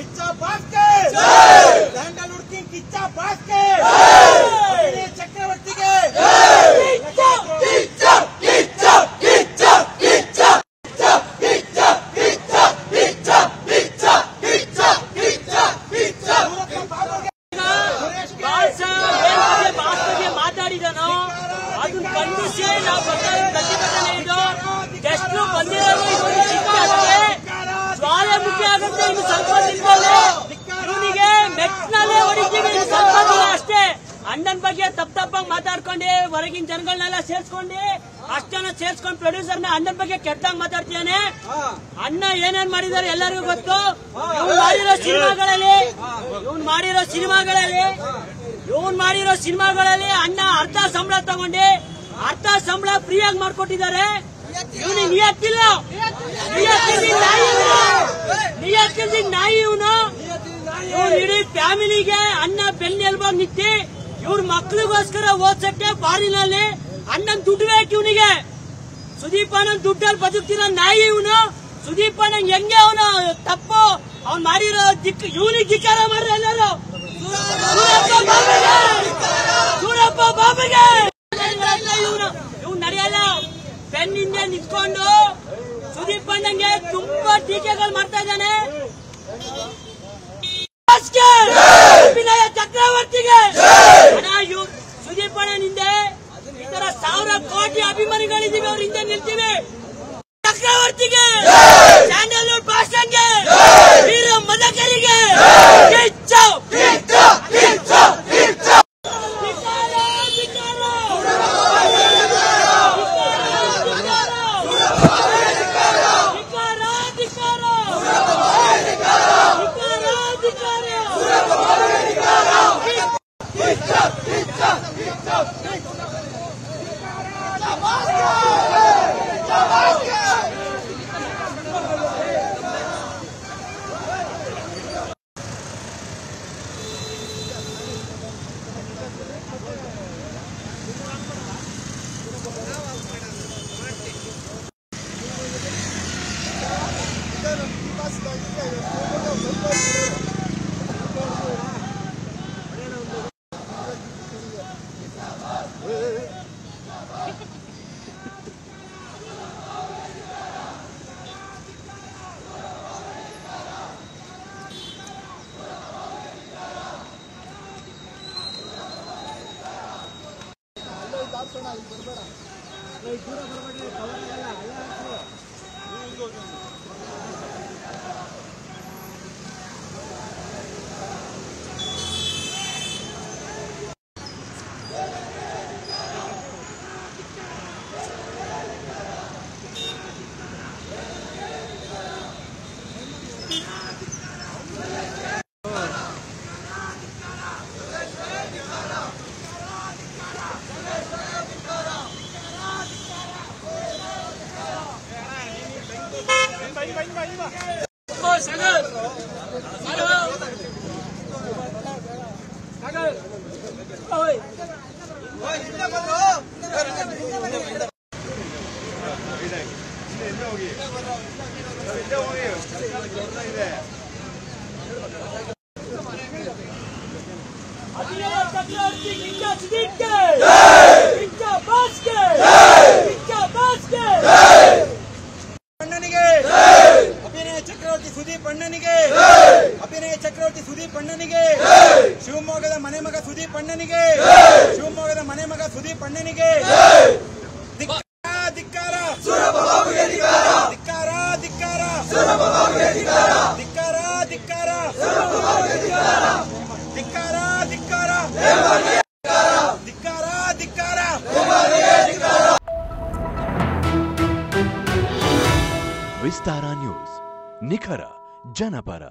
ಕಿಚ್ಚ ಬಾಸ್ಕೆ Sandalwood king Kichcha ಬಾಸ್ಕೆ ಚಕ್ರವರ್ತಿಗೆ ಮಾತಾಡಿದನು ಅದನ್ನ ಖಂಡಿಸಿ ನಾವು ಮೆಟ್ನಲ್ಲೇ ಹೊಡಿತೀವಿ. ಅಷ್ಟೇ. ಅಣ್ಣನ್ ಬಗ್ಗೆ ತಪ್ಪ ತಪ್ಪಾಗಿ ಮಾತಾಡ್ಕೊಂಡು ಹೊರಗಿನ ಜನಗಳನ್ನೆಲ್ಲ ಸೇರ್ಸ್ಕೊಂಡು ಅಷ್ಟನ್ನ ಸೇರ್ಸ್ಕೊಂಡು ಪ್ರೊಡ್ಯೂಸರ್ನ ಅಣ್ಣನ ಬಗ್ಗೆ ಕೆಟ್ಟಾಗ ಮಾತಾಡ್ತೇನೆ ಅಣ್ಣ ಏನೇನ್ ಮಾಡಿದಾರೆ ಎಲ್ಲರಿಗೂ ಗೊತ್ತು? ಇವ್ನು ಮಾಡಿರೋ ಸಿನಿಮಾಗಳಲ್ಲಿ ಇವ್ನು ಮಾಡಿರೋ ಸಿನಿಮಾಗಳಲ್ಲಿ ಇವ್ನು ಮಾಡಿರೋ ಸಿನಿಮಾಗಳಲ್ಲಿ ಅಣ್ಣ ಅರ್ಧ ಸಂಬಳ ತಗೊಂಡು ಅರ್ಧ ಸಂಬಳ ಫ್ರೀಯಾಗಿ ಮಾಡ್ಕೊಟ್ಟಿದ್ದಾರೆ. ಇವನಿಗೆ ನಿಯತ್ತಿಲ್ಲ. ನಿಯತ್ತಿಲ್ಲ ನಾಯಿ ಇವನು ನಿಯತ್ತಿಲ್ದ ನಾಯಿ ಇವನು ಇವ್ನು ಇಡೀ ಫ್ಯಾಮಿಲಿಗೆ ಅಣ್ಣ ಬೆನ್ನೆಲ್ಬಾಗ್ ನಿಂತಿ ಇವ್ರ ಮಕ್ಳಿಗೋಸ್ಕರ ಓದ್ಸಕ್ಕೆ ಬಾರಿನಲ್ಲಿ ಅಣ್ಣನ್ ದುಡ್ಡು ಬೇಕು ಇವನಿಗೆ. ಸುದೀಪ್ ಅನ್ನ ದುಡ್ಡಲ್ಲಿ ಬದುಕ್ತಿರೋ ನಾಯಿ ಇವನು. ಸುದೀಪ್ ಅನ್ನ ಹೆಂಗೆ ಅವನು ತಪ್ಪು ಅವ್ನು ಮಾಡಿರೋ ದಿಕ್ ಇವನಿಗೆ ಧಿಕ್ಕಾರ ಮಾಡ್ರಿ ಎಲ್ಲರೂ ಸೂರಪ್ಪ ಬಾಬಿಗೆ! ಇವನು ಇವ್ನು ನಡೆಯಲ್ಲ. ಪೆನ್ನಿಂದ ನಿಂತ್ಕೊಂಡು ಸುದೀಪ್ ಅಂದಂಗೆ ತುಂಬಾ ಟೀಕೆಗಳು ಮಾಡ್ತಾ ಇದ್ದಾನೆ. ಬರಬೇಡ ಬರಬೇಡ ದೂರ ಬರಬೇಡ ಕವರ್ ಆಗಲ್ಲ ಅಲ್ಲ Yeah! ಸುದೀಪ್ ಅಣ್ಣನಿಗೆ. ಅಭಿನಯ ಚಕ್ರವರ್ತಿ ಸುದೀಪ್ ಅಣ್ಣನಿಗೆ. ಶಿವಮೊಗ್ಗದ ಮನೆ ಮಗ ಸುದೀಪ್ ಅಣ್ಣನಿಗೆ. ಶಿವಮೊಗ್ಗದ ಮನೆ ಮಗ ಸುದೀಪ್ ಅಣ್ಣನಿಗೆ. ಧಿಕ್ಕಾರ ಧಿಕ್ಕಾರ. ಧಿಕ್ಕಾರ ಧಿಕ್ಕಾರ. ಧಿಕ್ಕಾರ ಧಿಕ್ಕಾರ. ಧಿಕ್ಕಾರ ವಿಸ್ತಾರ ನ್ಯೂಸ್, ನಿಖರ. ಜನಪರ